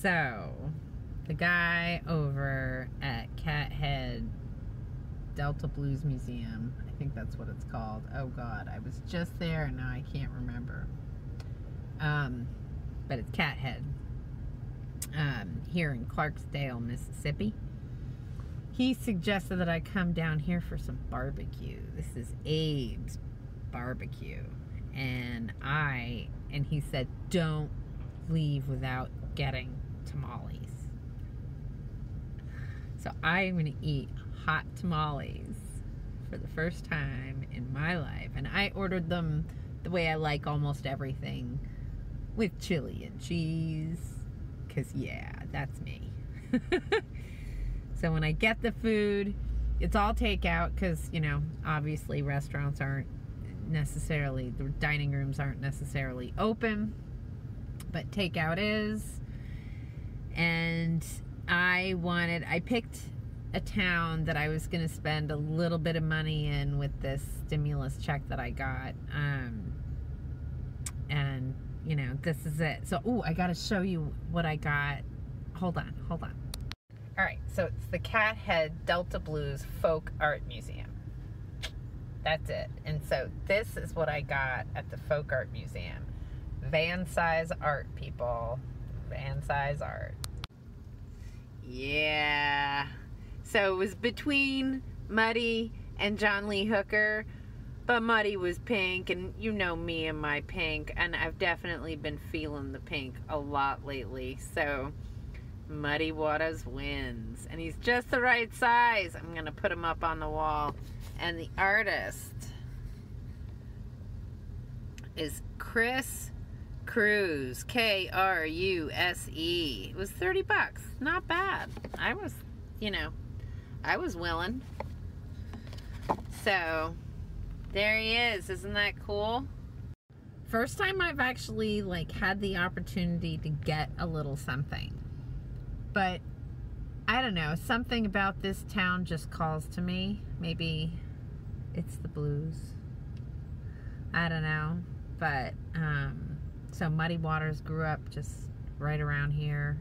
So, the guy over at Cathead Delta Blues Museum, I think that's what it's called. Oh God, I was just there and now I can't remember. Um, but it's Cathead um, here in Clarksdale, Mississippi. He suggested that I come down here for some barbecue. This is Abe's barbecue. And I, and he said, don't leave without getting tamales. So I'm going to eat hot tamales for the first time in my life. And I ordered them the way I like almost everything with chili and cheese. Because, yeah, that's me. so when I get the food, it's all takeout because, you know, obviously restaurants aren't necessarily, the dining rooms aren't necessarily open, but takeout is. And I wanted, I picked a town that I was going to spend a little bit of money in with this stimulus check that I got. Um, and, you know, this is it. So, oh, I got to show you what I got. Hold on, hold on. All right, so it's the Cathead Delta Blues Folk Art Museum. That's it. And so this is what I got at the Folk Art Museum. Van size art, people. Van size art. Yeah. So it was between Muddy and John Lee Hooker, but Muddy was pink, and you know me and my pink, and I've definitely been feeling the pink a lot lately. So Muddy Waters wins, and he's just the right size. I'm gonna put him up on the wall, and the artist is Chris Kruse, K R U S E. It was 30 bucks. Not bad. I was, you know, I was willing. So, there he is. Isn't that cool? First time I've actually like had the opportunity to get a little something. But I don't know, something about this town just calls to me. Maybe it's the blues. I don't know, but um so Muddy Waters grew up just right around here.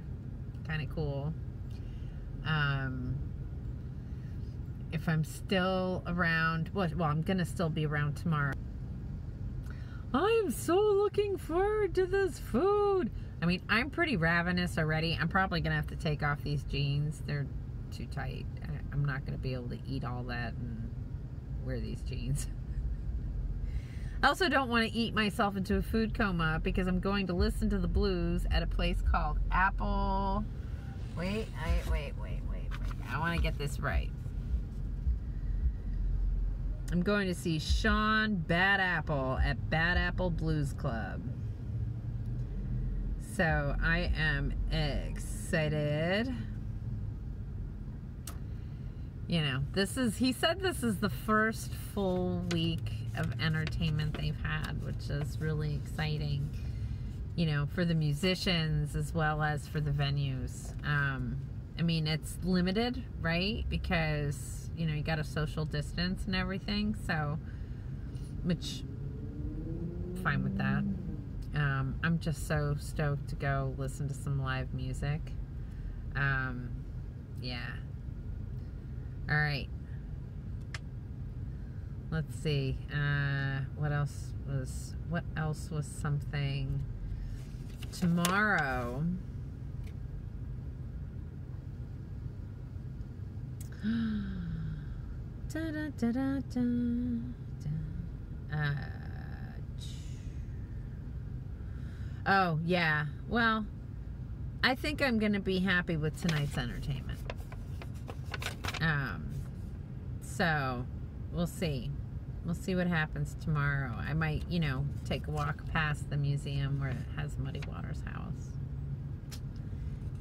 Kind of cool. Um, if I'm still around, well, well, I'm going to still be around tomorrow. I am so looking forward to this food. I mean, I'm pretty ravenous already. I'm probably going to have to take off these jeans. They're too tight. I'm not going to be able to eat all that and wear these jeans. I also don't want to eat myself into a food coma because I'm going to listen to the blues at a place called Apple. Wait, I, wait, wait, wait, wait. I want to get this right. I'm going to see Sean Bad Apple at Bad Apple Blues Club. So I am excited. You know, this is, he said this is the first full week of entertainment they've had, which is really exciting, you know, for the musicians as well as for the venues. Um, I mean, it's limited, right? Because, you know, you got a social distance and everything, so, which, fine with that. Um, I'm just so stoked to go listen to some live music. Um, yeah. All right. Let's see uh, what else was what else was something? Tomorrow. Da, da, da, da, da, uh, oh yeah. Well I think I'm gonna be happy with tonight's entertainment um so we'll see. We'll see what happens tomorrow. I might, you know, take a walk past the museum where it has Muddy Waters house.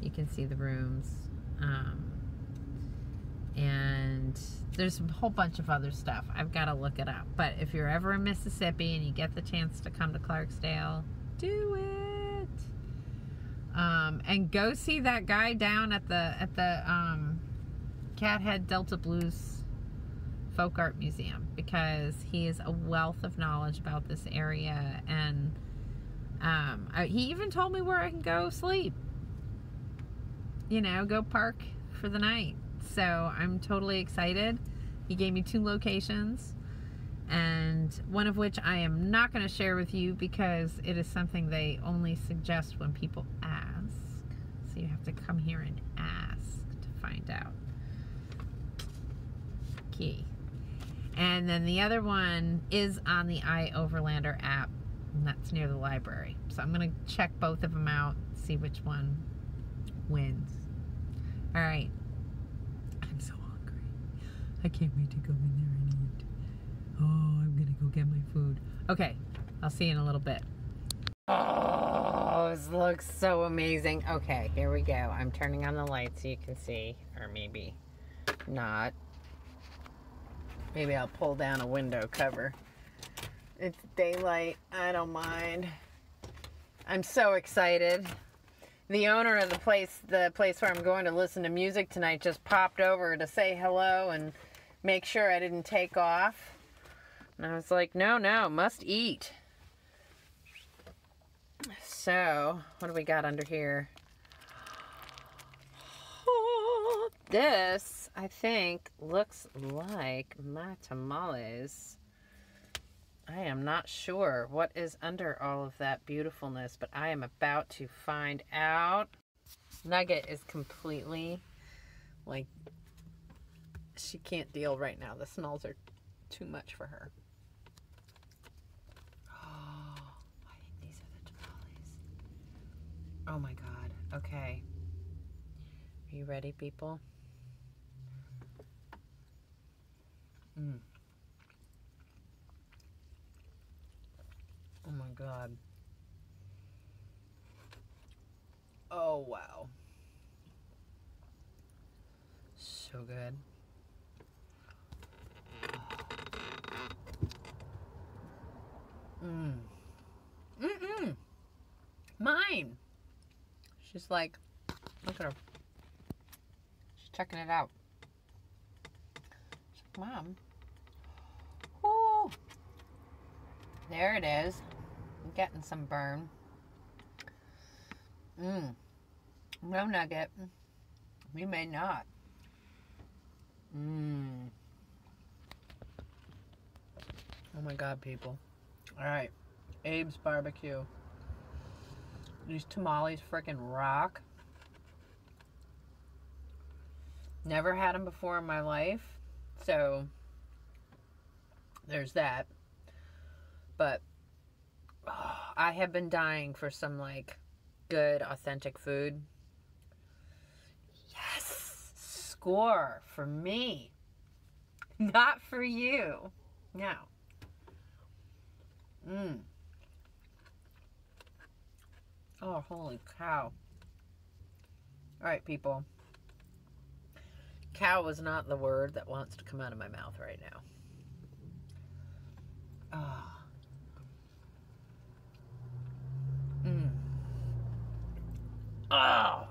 You can see the rooms. Um, and there's a whole bunch of other stuff. I've got to look it up. But if you're ever in Mississippi and you get the chance to come to Clarksdale, do it. Um, and go see that guy down at the at the um, Cathead Delta Blues Folk Art Museum because he is a wealth of knowledge about this area and um, I, he even told me where I can go sleep. you know, go park for the night. So I'm totally excited. He gave me two locations, and one of which I am not going to share with you because it is something they only suggest when people ask. So you have to come here and ask to find out. Key. And then the other one is on the iOverlander app, and that's near the library. So I'm going to check both of them out, see which one wins. All right. I'm so hungry. I can't wait to go in there and eat. Oh, I'm going to go get my food. Okay. I'll see you in a little bit. Oh, this looks so amazing. Okay, here we go. I'm turning on the light so you can see, or maybe not. Maybe I'll pull down a window cover. It's daylight. I don't mind. I'm so excited. The owner of the place, the place where I'm going to listen to music tonight, just popped over to say hello and make sure I didn't take off. And I was like, no, no, must eat. So, what do we got under here? Oh, This, I think, looks like my tamales. I am not sure what is under all of that beautifulness, but I am about to find out. Nugget is completely, like, she can't deal right now. The smells are too much for her. Oh, I think these are the tamales. Oh my god. Okay. Are you ready, people? Mm. Oh my god. Oh wow. So good. Mmm. Mm-mm. Mine. She's like, look at her. She's checking it out. Like, Mom. Woo. There it is. I'm getting some burn. Mmm. No nugget. We may not. Mmm. Oh my god, people. Alright. Abe's barbecue. These tamales freaking rock. Never had them before in my life. So, there's that. But, oh, I have been dying for some, like, good, authentic food. Yes! Score for me. Not for you. Now. Mmm. Oh, holy cow. Alright, people. Cow is not the word that wants to come out of my mouth right now. Ah. Oh. Mmm. Oh.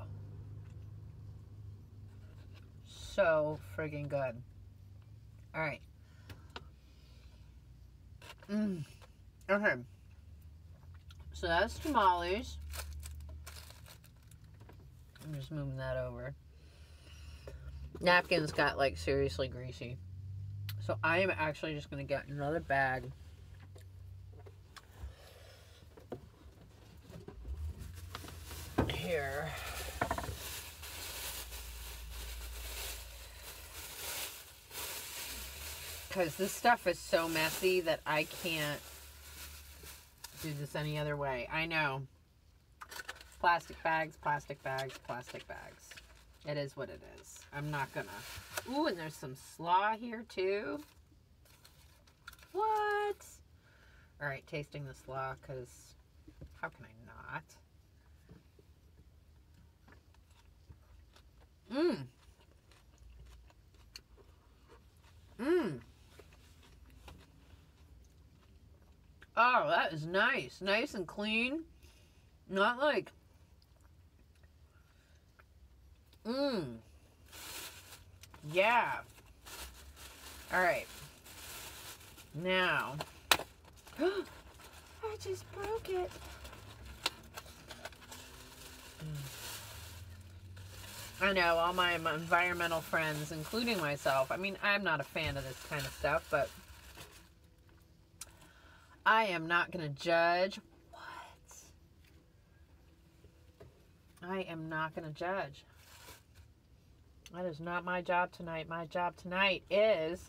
So friggin' good. Alright. Mmm. Okay. So that's tamales. I'm just moving that over. Napkins got like seriously greasy. So I am actually just going to get another bag. Here. Because this stuff is so messy that I can't do this any other way. I know. Plastic bags, plastic bags, plastic bags. It is what it is. I'm not gonna. Ooh, and there's some slaw here too. What? All right, tasting the slaw because how can I not? Mmm. Mmm. Oh, that is nice. Nice and clean. Not like... Mmm. Yeah. Alright. Now. I just broke it. I know all my environmental friends, including myself. I mean, I'm not a fan of this kind of stuff, but I am not going to judge. What? I am not going to judge. That is not my job tonight. My job tonight is.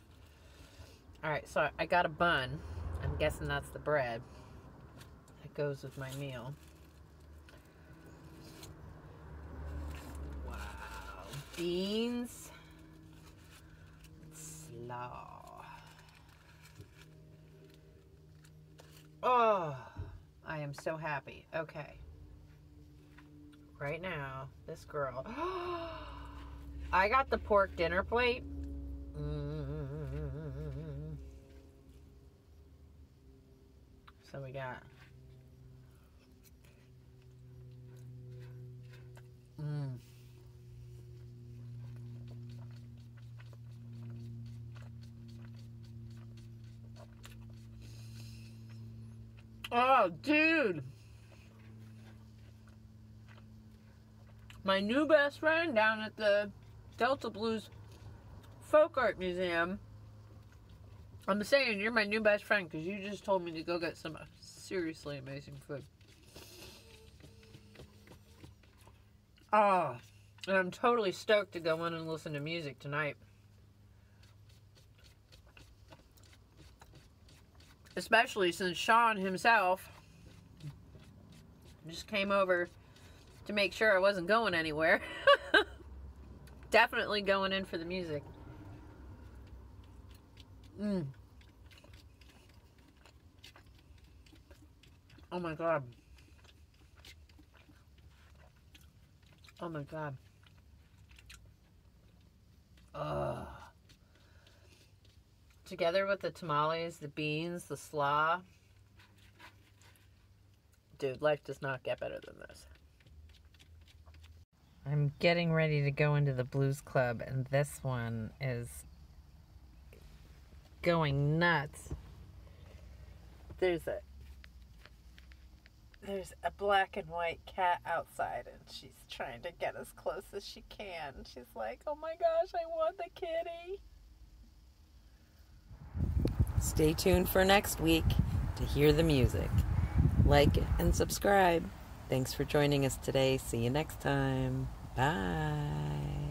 Alright, so I got a bun. I'm guessing that's the bread that goes with my meal. Wow. Beans. Slaw. Oh, I am so happy. Okay. Right now, this girl. I got the pork dinner plate. Mm. So we got. Mm. Oh, dude. My new best friend down at the Delta Blues Folk Art Museum. I'm saying you're my new best friend because you just told me to go get some uh, seriously amazing food. Oh, and I'm totally stoked to go in and listen to music tonight. Especially since Sean himself just came over to make sure I wasn't going anywhere. Definitely going in for the music. Mm. Oh my god. Oh my god. Ugh together with the tamales, the beans, the slaw. Dude, life does not get better than this. I'm getting ready to go into the blues club, and this one is going nuts. There's a there's a black and white cat outside, and she's trying to get as close as she can. She's like, "Oh my gosh, I want the kitty." Stay tuned for next week to hear the music. Like and subscribe. Thanks for joining us today. See you next time. Bye.